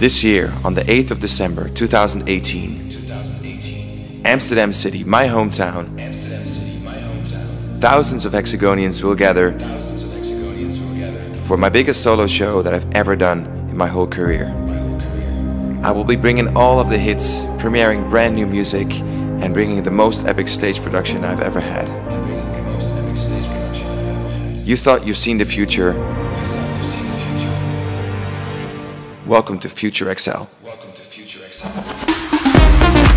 This year, on the 8th of December 2018, Amsterdam City, my hometown, thousands of Hexagonians will gather for my biggest solo show that I've ever done in my whole career. I will be bringing all of the hits, premiering brand new music, and bringing the most epic stage production I've ever had. You thought you've seen the future. Welcome to Future XL. Welcome to Future XL.